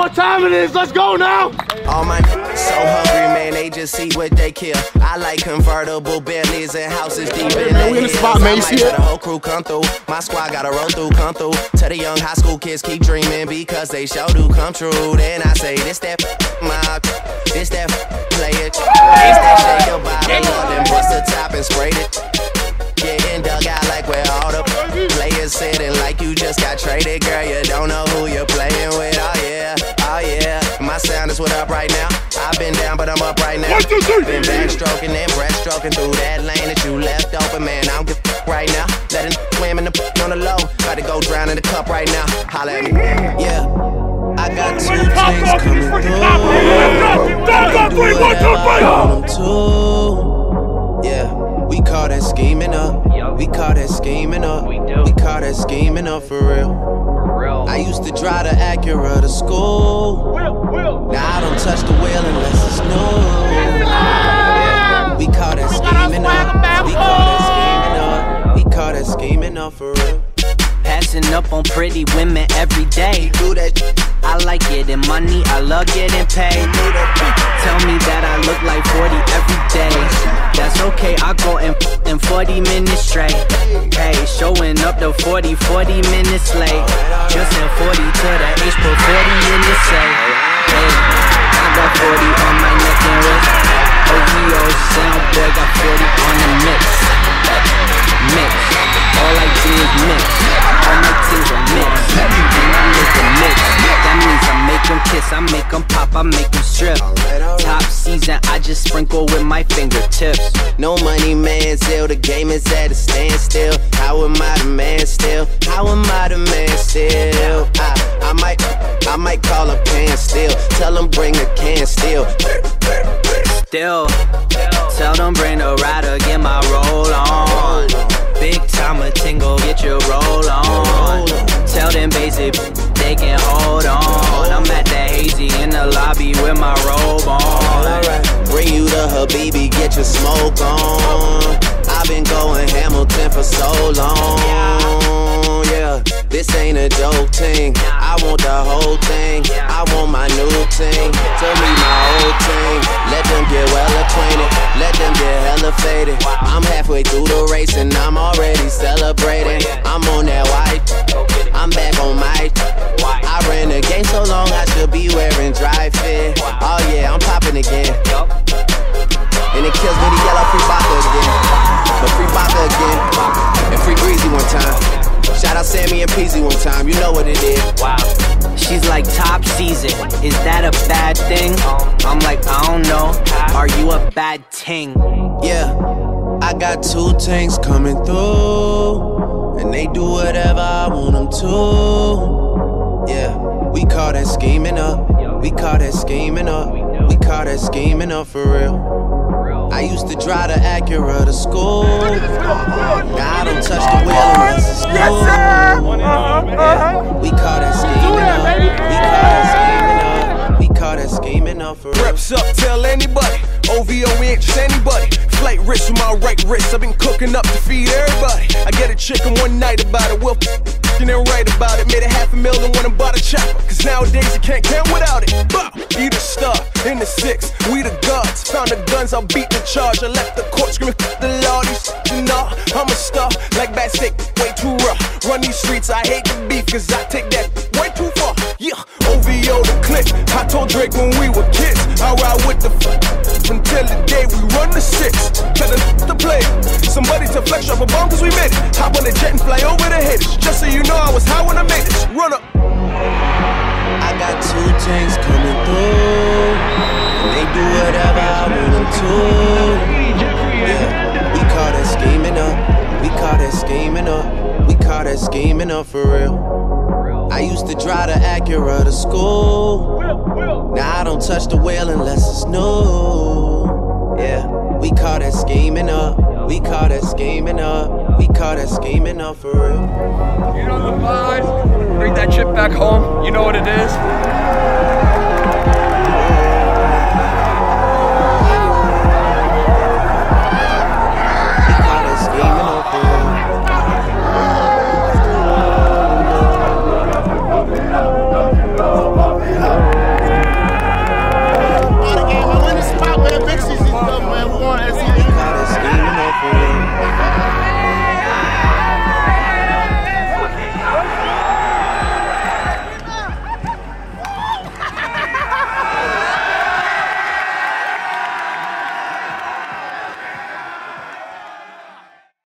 what time it is. Let's go now. All my so hungry, man, they just eat what they kill. I like convertible Bentleys and houses deep in man, the we in the hills. spot, man. You I see might it? let the whole crew come through. My squad gotta roll through, come through. Tell the young high school kids keep dreaming because they sure do come true. Then I say, this that my, this that play it. This that shake your body, Lord, then bust the top and spray it. Getting dug out players sitting like you just got traded, girl. You don't know who you're playing with. Oh yeah, oh yeah. My sound is what up right now. I've been down, but I'm up right now. One, two, three. Been backstroking and breaststroking through that lane that you left open, man. I don't give a right now. Letting swim in the on the low. About to go drown in the cup right now. Holla at me. Yeah. I got two things coming through. Dog, three, one, two, three. Up. We call that scheming up. We do. We call that scheming up for real. For real. I used to drive the Acura to school. Will, will. Now I don't touch the wheel unless it's new. Yeah, we call that scheming up. We call that scheming up. We call that scheming up for real. Up on pretty women every day. Do that. I like getting money, I love getting paid. Tell me that I look like 40 every day. That's okay, I go in, in 40 minutes straight. Hey, showing up the 40, 40 minutes late. Just in 40 to the H, put 40 in the safe. Hey, I got 40 on my neck and wrist. Oh, OVO sound boy got 40 on the mix. Mix. All I do is mix. All my teams are mix. Everything I make a mix. That means I make them kiss, I make them pop, I make them strip. Top season, I just sprinkle with my fingertips. No money, man, still the game is at a standstill. How am I the man still? How am I the man still? I, I might, I might call a pan still. Tell them bring a can still. Still, Tell them basic, they can hold on. I'm at the hazy in the lobby with my robe on. Bring you the Habibi, get your smoke on. I've been going Hamilton for so long. Yeah, this ain't a joke thing. I want the whole thing. I want my new team. Tell me my old team. Let them get well acquainted. Let them get hella faded. I'm halfway through the race and I'm already Oh yeah, I'm popping again. And it kills me to yell out free Baka again. But free Baka again. And free Greasy one time. Shout out Sammy and Peasy one time. You know what it is. Wow. She's like top season. Is that a bad thing? I'm like, I don't know. Are you a bad ting? Yeah, I got two tanks coming through, and they do whatever I want them to. Yeah, we call that scheming up. We call that scheming up. We call that scheming up for real. I used to drive the Acura to school. Now I don't touch the wheel unless it's new. Yeah, uh-huh, uh-huh. we call that scheming up. We call that scheming up. We call that scheming up for real. Reps up, tell anybody. OVO, we ain't just anybody. Flight wrist with my right wrist. I've been cooking up to feed everybody. I get a chicken one night about it. Well, and write about it. Made a half a million when I bought a chopper. Cause nowadays you can't count without it. Bow! Eat a star in the six. We the gods. Found the guns, I'll beat the charge. I left the court screaming, the law. These you know, I'm a star. Like bad stick, way too rough. Run these streets, I hate the beef. Cause I take that way too far. Yeah, OVO the click. I told Drake when we were kids. I ride with the until the day we run the six. Tell the play. Somebody to flex drop a bomb cause we made it. Hop on the jet and fly over the haters. Just so you know I was high when I made this. Run up. I got two things coming through, and they do whatever I want them to. Yeah, we call that scheming up. We call that scheming up. We call that scheming up for real. I used to drive the Acura to school. Now don't touch the wheel unless it's new. Yeah, we call that scheming up. We call that scheming up. We call that scheming up for real. You know the vibes. Bring that chip back home. You know what it is.